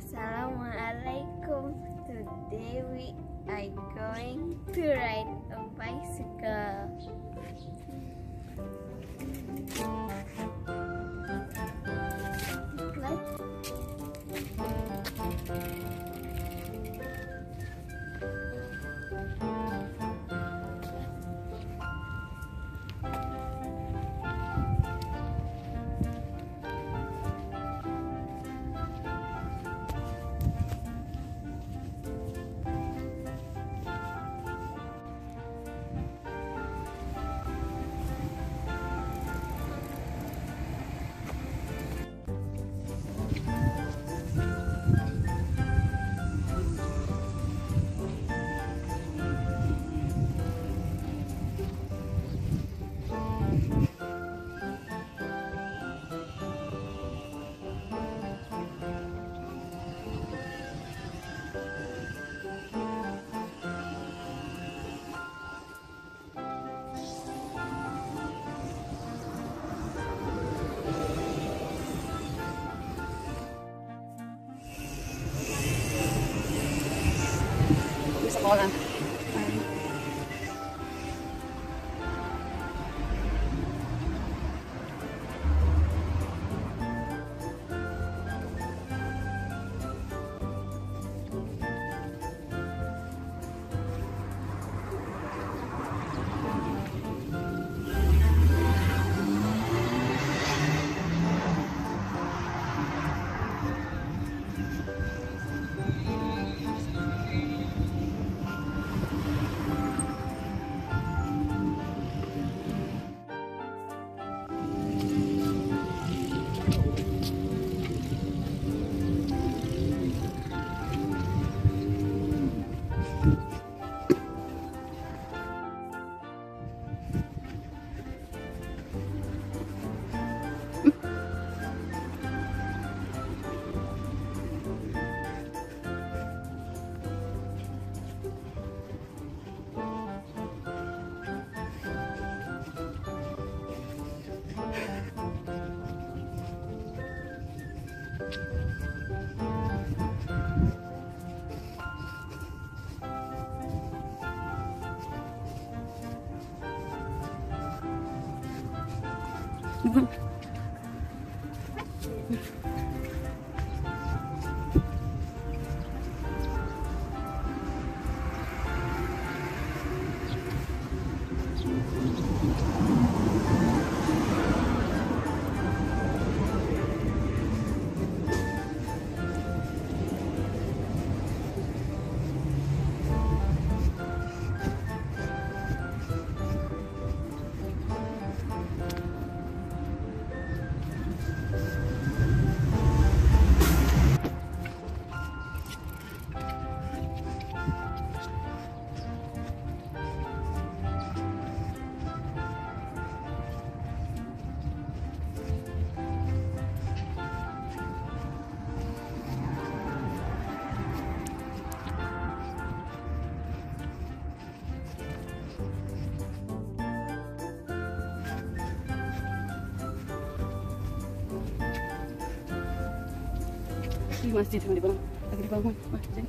Assalamualaikum. Today we are going to ride a bicycle. 好的 Masjid yang dibangun. Lagi dibangun masjid.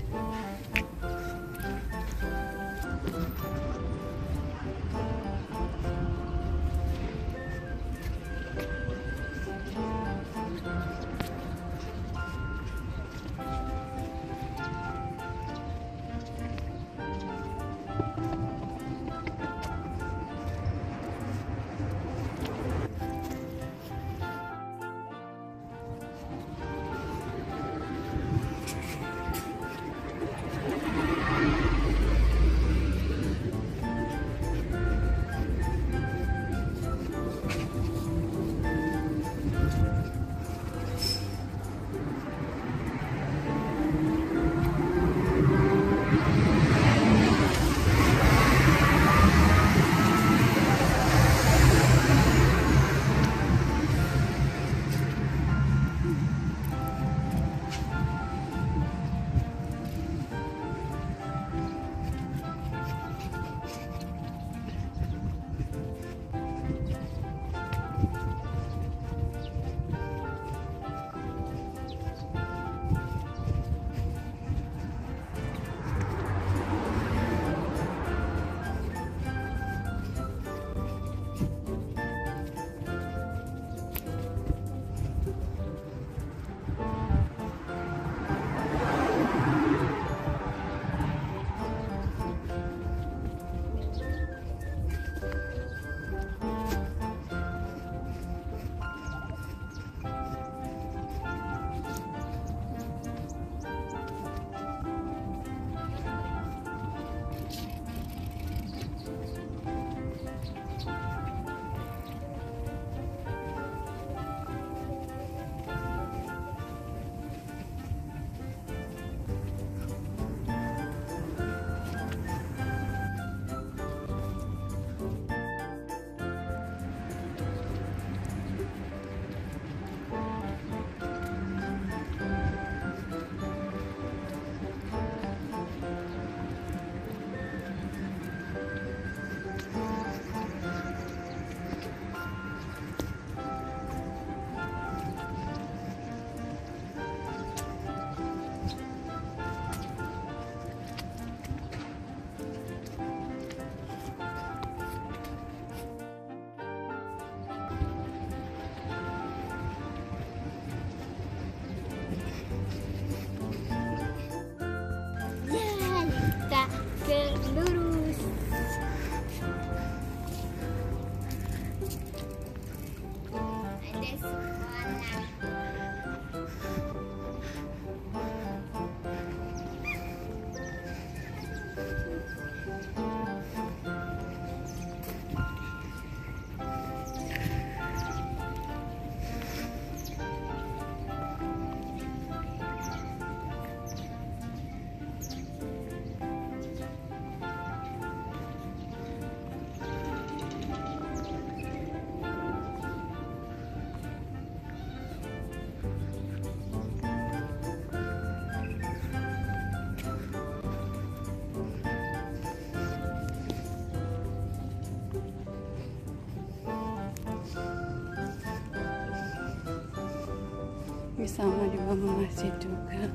Sama di Mama masih juga.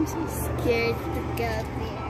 I am so scared to go there.